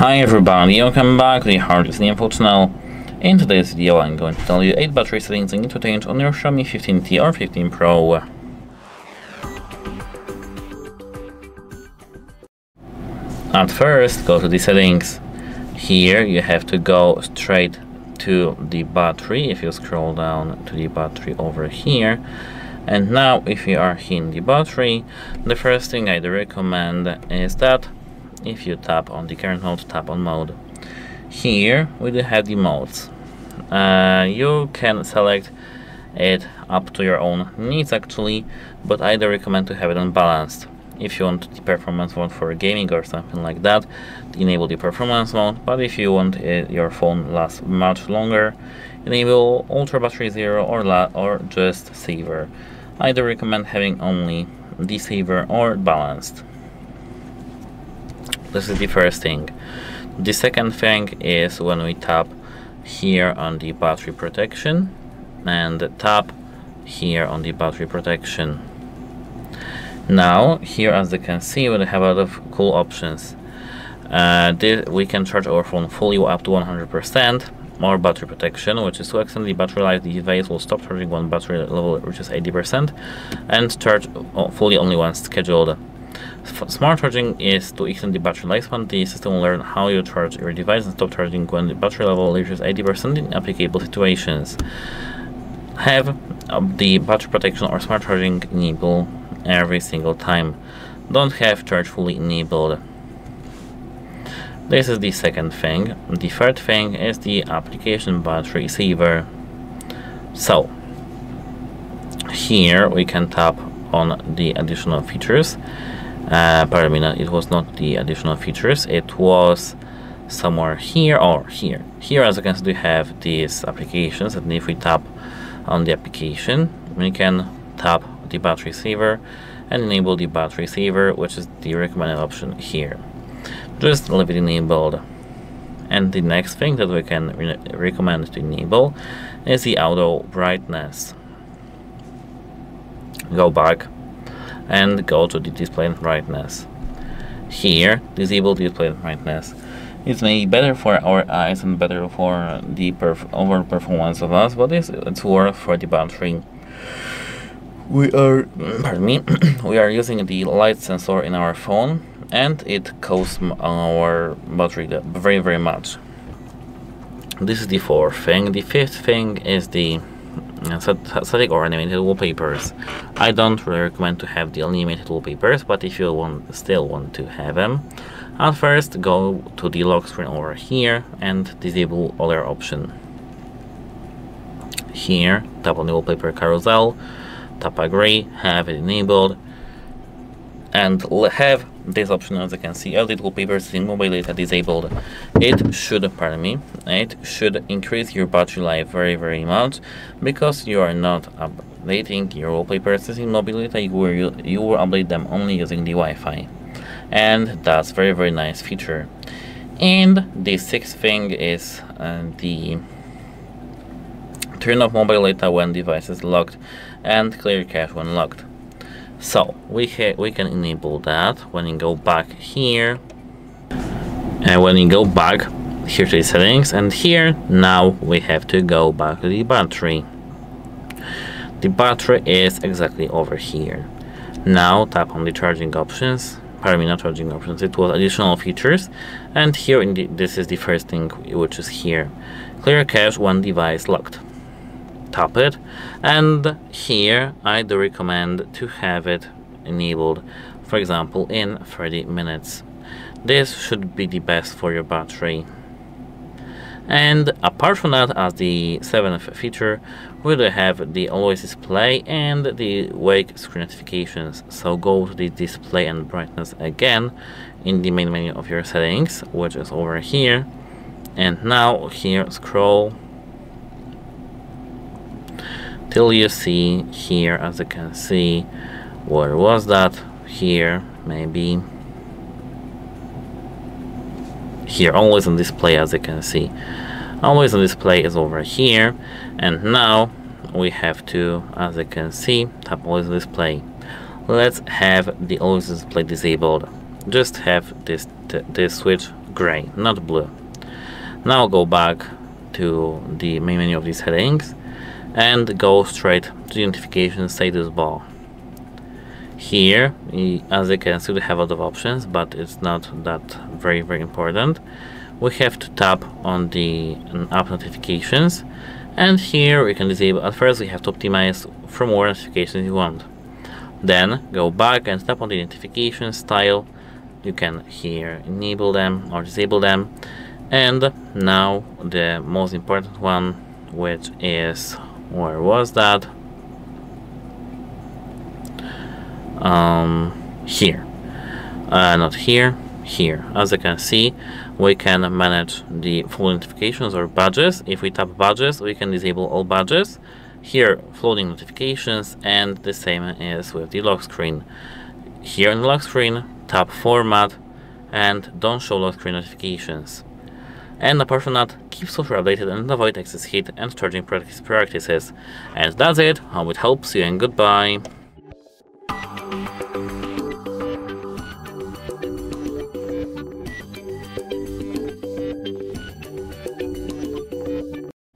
Hi everybody, welcome back to the HardReset.Info channel. In today's video I'm going to tell you 8 battery settings you need to change on your Xiaomi 15T or 15 Pro. At first, go to the settings. Here you have to go straight to the battery if you scroll down to the battery over here. And now if you are in the battery, the first thing I'd recommend is that if you tap on the current mode, tap on mode. Here we have the modes. Uh, you can select it up to your own needs actually, but I do recommend to have it unbalanced. If you want the performance mode for gaming or something like that, enable the performance mode, but if you want it, your phone lasts much longer, enable Ultra Battery Zero or, or just Saver. I do recommend having only the Saver or balanced. This is the first thing. The second thing is when we tap here on the battery protection and tap here on the battery protection. Now, here as you can see, we have a lot of cool options. Uh, we can charge our phone fully up to 100%, more battery protection, which is to extend the battery life, the device will stop charging when battery level reaches 80%, and charge fully only when scheduled Smart charging is to extend the battery lifespan. The system will learn how you charge your device and stop charging when the battery level reaches 80% in applicable situations. Have um, the battery protection or smart charging enabled every single time. Don't have charge fully enabled. This is the second thing. The third thing is the application battery saver. So, here we can tap on the additional features uh, pardon me, it was not the additional features, it was somewhere here or here. Here as you can see we have these applications and if we tap on the application we can tap the battery saver and enable the battery saver which is the recommended option here. Just leave it enabled. And the next thing that we can re recommend to enable is the auto brightness. Go back and go to the display brightness. Here, disable display brightness. It's maybe better for our eyes and better for the perf performance of us, but it's, it's worse for the battery. We are, pardon me, we are using the light sensor in our phone and it costs our battery very very much. This is the fourth thing. The fifth thing is the static or animated wallpapers. I don't really recommend to have the animated wallpapers, but if you want, still want to have them, at first go to the lock screen over here and disable other option. Here, tap on the wallpaper carousel, tap agree, have it enabled, and have this option as you can see all little papers in mobile data disabled. It should pardon me it should increase your battery life very very much because you are not updating your wallpapers in mobile data you will you will update them only using the Wi-Fi. And that's very very nice feature. And the sixth thing is uh, the turn off mobile data when device is locked and clear cache when locked so we we can enable that when you go back here. And when you go back here to the settings and here now we have to go back to the battery. The battery is exactly over here. Now tap on the charging options not charging options. It was additional features and here the, this is the first thing which is here. Clear cache when device locked tap it and here I do recommend to have it enabled for example in 30 minutes. This should be the best for your battery. And apart from that as the seventh feature we do have the always display and the wake screen notifications. So go to the display and brightness again in the main menu of your settings which is over here. And now here scroll till you see here as you can see where was that here maybe? Here always on display as you can see. Always on display is over here. And now we have to as you can see tap always on display. Let's have the always display disabled. Just have this this switch gray not blue. Now go back to the main menu of these settings and go straight to the notification status bar. Here as you can see we have a lot of options but it's not that very very important. We have to tap on the um, app notifications and here we can disable at first we have to optimize for more notifications you want. Then go back and tap on the notification style. You can here enable them or disable them. And now the most important one which is where was that? Um, here. Uh, not here here. As you can see we can manage the full notifications or badges. If we tap badges we can disable all badges. Here floating notifications and the same is with the lock screen. Here in the lock screen tap format and don't show lock screen notifications and apart from that keep software updated and avoid excess heat and charging practices. And that's it. Hope it helps you and goodbye